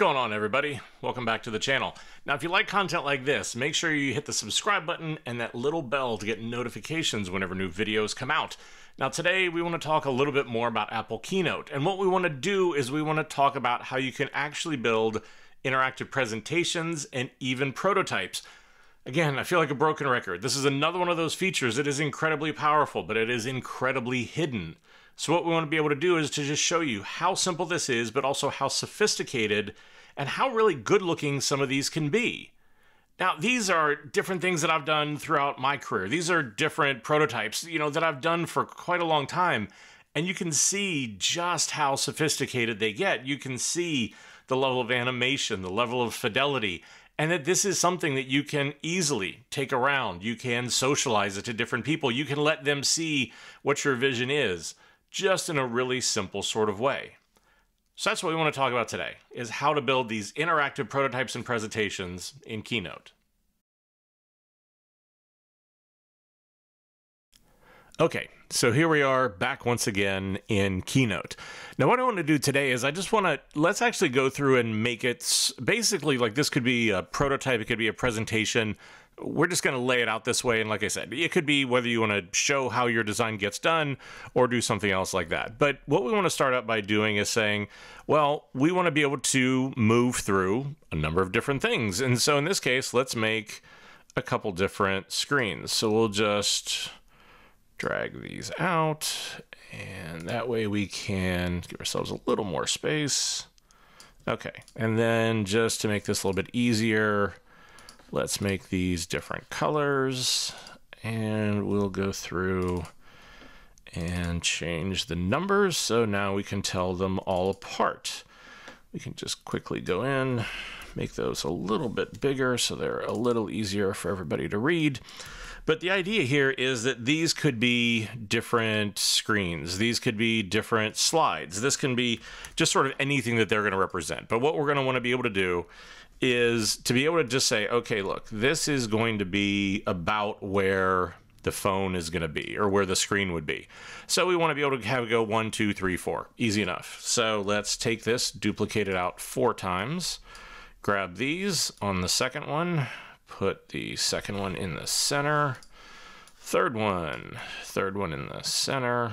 Going on everybody? Welcome back to the channel. Now if you like content like this, make sure you hit the subscribe button and that little bell to get notifications whenever new videos come out. Now today we want to talk a little bit more about Apple Keynote and what we want to do is we want to talk about how you can actually build interactive presentations and even prototypes. Again, I feel like a broken record. This is another one of those features that is incredibly powerful, but it is incredibly hidden. So what we want to be able to do is to just show you how simple this is, but also how sophisticated and how really good looking some of these can be. Now, these are different things that I've done throughout my career. These are different prototypes, you know, that I've done for quite a long time. And you can see just how sophisticated they get. You can see the level of animation, the level of fidelity, and that this is something that you can easily take around. You can socialize it to different people. You can let them see what your vision is just in a really simple sort of way. So that's what we want to talk about today, is how to build these interactive prototypes and presentations in Keynote. Okay, so here we are back once again in Keynote. Now what I want to do today is I just want to, let's actually go through and make it basically like this could be a prototype, it could be a presentation, we're just going to lay it out this way. And like I said, it could be whether you want to show how your design gets done or do something else like that. But what we want to start out by doing is saying, well, we want to be able to move through a number of different things. And so in this case, let's make a couple different screens. So we'll just drag these out and that way we can give ourselves a little more space. Okay, and then just to make this a little bit easier, Let's make these different colors and we'll go through and change the numbers so now we can tell them all apart. We can just quickly go in, make those a little bit bigger so they're a little easier for everybody to read. But the idea here is that these could be different screens. These could be different slides. This can be just sort of anything that they're going to represent. But what we're going to want to be able to do is to be able to just say, okay, look, this is going to be about where the phone is going to be or where the screen would be. So we want to be able to have go one, two, three, four. Easy enough. So let's take this, duplicate it out four times, grab these on the second one, put the second one in the center, third one, third one in the center,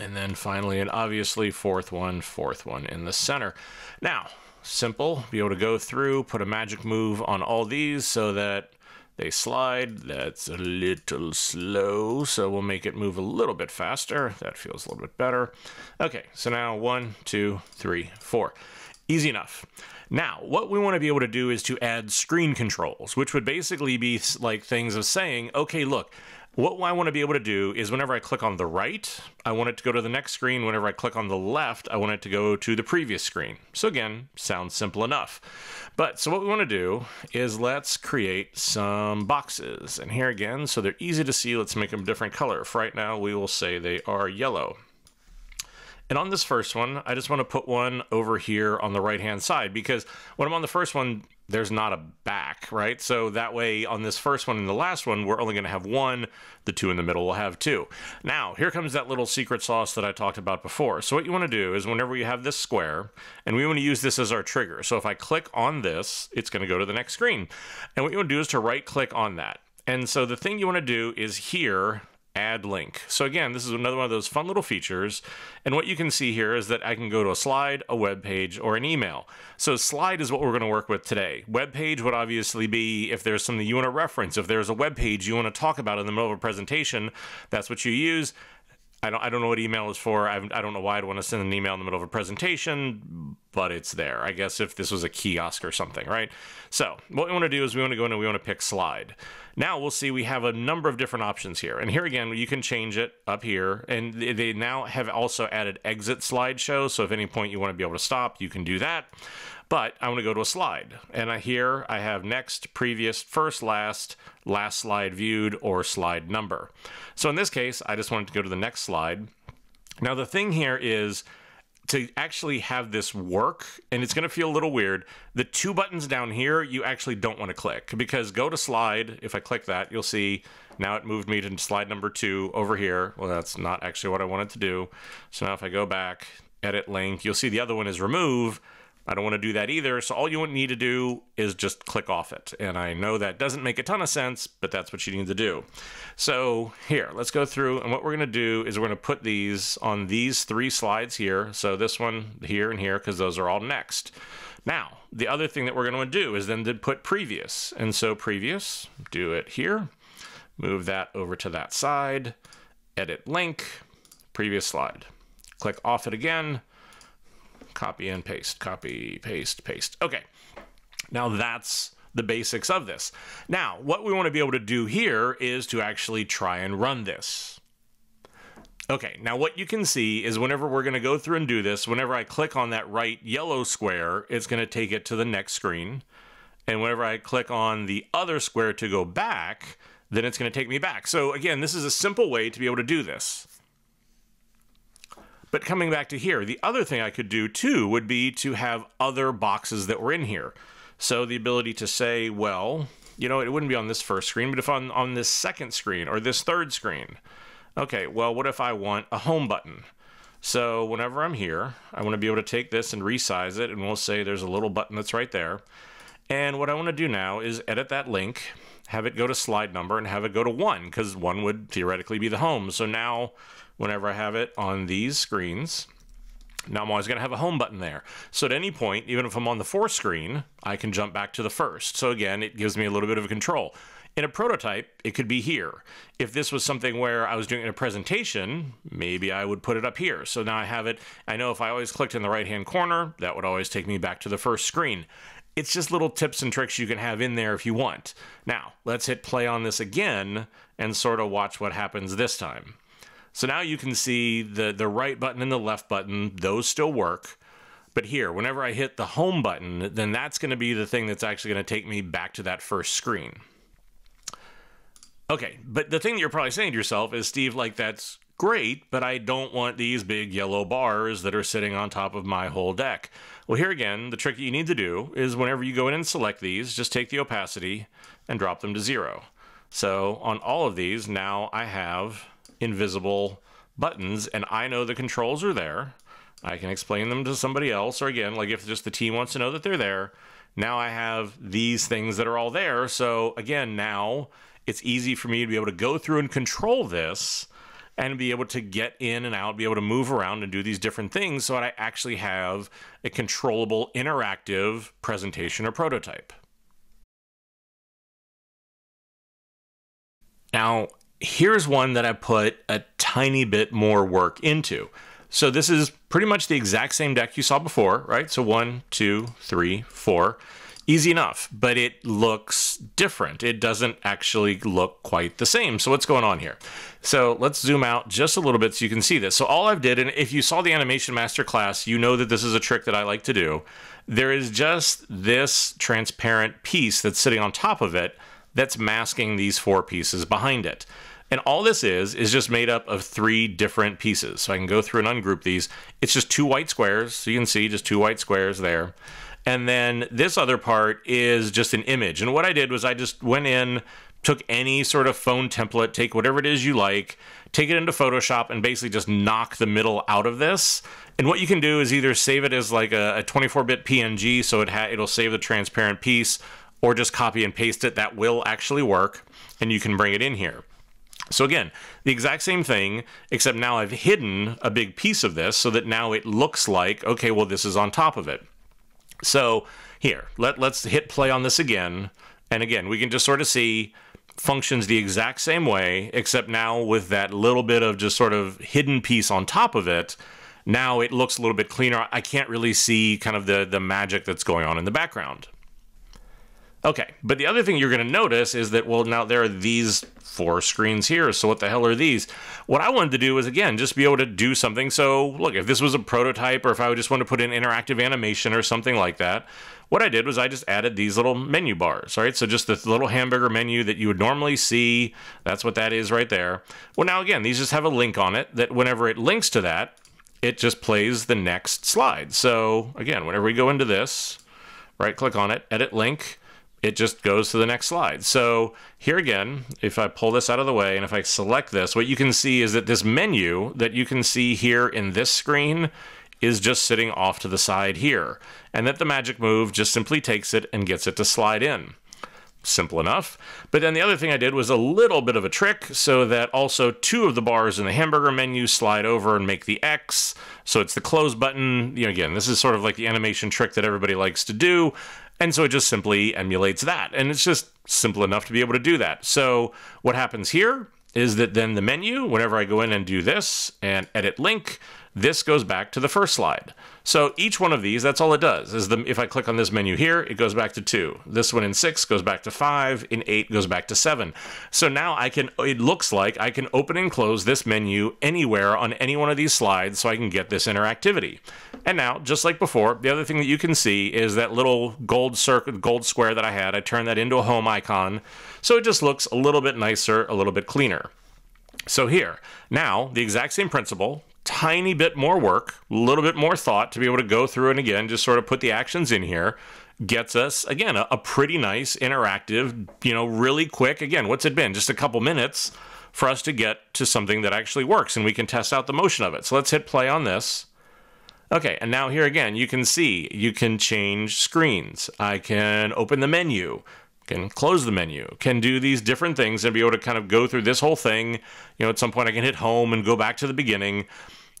and then finally, and obviously fourth one, fourth one in the center. Now, simple, be able to go through, put a magic move on all these so that they slide. That's a little slow, so we'll make it move a little bit faster. That feels a little bit better. Okay, so now one, two, three, four. Easy enough. Now, what we want to be able to do is to add screen controls, which would basically be like things of saying, okay, look, what I want to be able to do is whenever I click on the right, I want it to go to the next screen. Whenever I click on the left, I want it to go to the previous screen. So again, sounds simple enough. But so what we want to do is let's create some boxes. And here again, so they're easy to see, let's make them different color. For right now, we will say they are yellow. And on this first one, I just want to put one over here on the right-hand side because when I'm on the first one, there's not a back, right? So that way on this first one and the last one, we're only going to have one. The two in the middle will have two. Now, here comes that little secret sauce that I talked about before. So what you want to do is whenever you have this square, and we want to use this as our trigger. So if I click on this, it's going to go to the next screen. And what you want to do is to right click on that. And so the thing you want to do is here, add link. So again, this is another one of those fun little features. And what you can see here is that I can go to a slide, a web page, or an email. So slide is what we're going to work with today. Web page would obviously be if there's something you want to reference, if there's a web page you want to talk about in the middle of a presentation, that's what you use. I don't, I don't know what email is for. I, I don't know why I'd want to send an email in the middle of a presentation, but it's there. I guess if this was a kiosk or something, right? So what we want to do is we want to go in and we want to pick slide. Now we'll see we have a number of different options here. And here again, you can change it up here. And they now have also added exit slideshow. So if any point you want to be able to stop, you can do that. But I want to go to a slide. And I, here I have next, previous, first, last, last slide viewed, or slide number. So in this case, I just wanted to go to the next slide. Now the thing here is to actually have this work, and it's going to feel a little weird, the two buttons down here, you actually don't want to click because go to slide. If I click that, you'll see now it moved me to slide number two over here. Well, that's not actually what I wanted to do. So now if I go back, edit link, you'll see the other one is remove, I don't want to do that either. So all you would need to do is just click off it. And I know that doesn't make a ton of sense, but that's what you need to do. So here, let's go through. And what we're going to do is we're going to put these on these three slides here. So this one here and here, because those are all next. Now, the other thing that we're going to do is then to put previous. And so previous, do it here. Move that over to that side. Edit link, previous slide. Click off it again copy and paste, copy, paste, paste. Okay, now that's the basics of this. Now, what we want to be able to do here is to actually try and run this. Okay, now what you can see is whenever we're going to go through and do this, whenever I click on that right yellow square, it's going to take it to the next screen. And whenever I click on the other square to go back, then it's going to take me back. So again, this is a simple way to be able to do this. But coming back to here, the other thing I could do too would be to have other boxes that were in here. So the ability to say, well, you know, it wouldn't be on this first screen, but if on, on this second screen or this third screen, okay, well, what if I want a home button? So whenever I'm here, I want to be able to take this and resize it, and we'll say there's a little button that's right there. And what I want to do now is edit that link, have it go to slide number, and have it go to 1, because 1 would theoretically be the home. So now whenever I have it on these screens. Now I'm always going to have a home button there. So at any point, even if I'm on the fourth screen, I can jump back to the first. So again, it gives me a little bit of control. In a prototype, it could be here. If this was something where I was doing a presentation, maybe I would put it up here. So now I have it. I know if I always clicked in the right-hand corner, that would always take me back to the first screen. It's just little tips and tricks you can have in there if you want. Now, let's hit play on this again and sort of watch what happens this time. So now you can see the, the right button and the left button, those still work. But here, whenever I hit the home button, then that's going to be the thing that's actually going to take me back to that first screen. Okay, but the thing that you're probably saying to yourself is, Steve, like that's great, but I don't want these big yellow bars that are sitting on top of my whole deck. Well, here again, the trick that you need to do is whenever you go in and select these, just take the opacity and drop them to zero. So on all of these, now I have invisible buttons and I know the controls are there. I can explain them to somebody else, or again, like if just the team wants to know that they're there, now I have these things that are all there. So again, now it's easy for me to be able to go through and control this and be able to get in and out, be able to move around and do these different things so that I actually have a controllable interactive presentation or prototype. Now, here's one that I put a tiny bit more work into. So this is pretty much the exact same deck you saw before, right? So one, two, three, four. Easy enough, but it looks different. It doesn't actually look quite the same. So what's going on here? So let's zoom out just a little bit so you can see this. So all I've did, and if you saw the Animation Master class, you know that this is a trick that I like to do. There is just this transparent piece that's sitting on top of it that's masking these four pieces behind it. And all this is, is just made up of three different pieces. So I can go through and ungroup these. It's just two white squares. So you can see just two white squares there. And then this other part is just an image. And what I did was I just went in, took any sort of phone template, take whatever it is you like, take it into Photoshop, and basically just knock the middle out of this. And what you can do is either save it as like a 24-bit PNG, so it it'll save the transparent piece, or just copy and paste it. That will actually work, and you can bring it in here. So again, the exact same thing, except now I've hidden a big piece of this so that now it looks like, okay, well, this is on top of it. So here, let, let's hit play on this again. And again, we can just sort of see functions the exact same way, except now with that little bit of just sort of hidden piece on top of it, now it looks a little bit cleaner. I can't really see kind of the, the magic that's going on in the background. Okay, but the other thing you're going to notice is that, well, now there are these four screens here, so what the hell are these? What I wanted to do was, again, just be able to do something. So, look, if this was a prototype or if I just want to put in interactive animation or something like that, what I did was I just added these little menu bars, right? So just the little hamburger menu that you would normally see, that's what that is right there. Well, now again, these just have a link on it that whenever it links to that, it just plays the next slide. So again, whenever we go into this, right click on it, edit link, it just goes to the next slide. So here again, if I pull this out of the way and if I select this, what you can see is that this menu that you can see here in this screen is just sitting off to the side here, and that the magic move just simply takes it and gets it to slide in. Simple enough. But then the other thing I did was a little bit of a trick so that also two of the bars in the hamburger menu slide over and make the X. So it's the close button. You know, again, this is sort of like the animation trick that everybody likes to do. And so it just simply emulates that. And it's just simple enough to be able to do that. So what happens here is that then the menu, whenever I go in and do this and edit link, this goes back to the first slide. So each one of these, that's all it does. Is the if I click on this menu here, it goes back to two. This one in six goes back to five. In eight goes back to seven. So now I can. It looks like I can open and close this menu anywhere on any one of these slides, so I can get this interactivity. And now, just like before, the other thing that you can see is that little gold circle, gold square that I had. I turned that into a home icon, so it just looks a little bit nicer, a little bit cleaner. So here, now the exact same principle, tiny bit more work, a little bit more thought to be able to go through and again just sort of put the actions in here gets us again a, a, pretty nice interactive you know really quick again what's it been? Just a couple minutes for us to get to something that actually works and we can test out the motion of it. So let's hit play on this. Okay and now here again you can see you can change screens. I can open the menu can close the menu, can do these different things and be able to kind of go through this whole thing. You know, at some point I can hit home and go back to the beginning.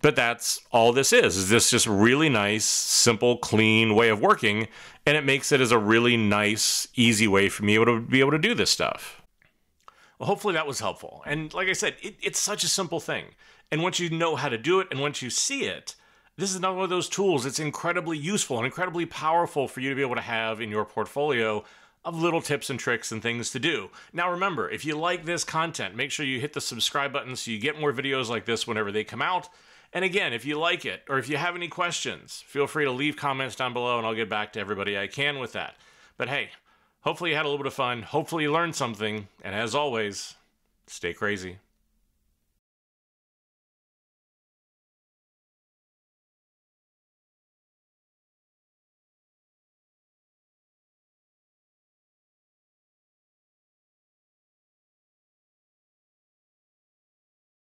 But that's all this is. Is this just really nice, simple, clean way of working, and it makes it as a really nice, easy way for me to be able to do this stuff. Well, hopefully that was helpful. And like I said, it, it's such a simple thing. And once you know how to do it, and once you see it, this is another one of those tools. It's incredibly useful and incredibly powerful for you to be able to have in your portfolio of little tips and tricks and things to do. Now remember, if you like this content, make sure you hit the subscribe button so you get more videos like this whenever they come out. And again, if you like it or if you have any questions, feel free to leave comments down below and I'll get back to everybody I can with that. But hey, hopefully you had a little bit of fun. Hopefully you learned something. And as always, stay crazy.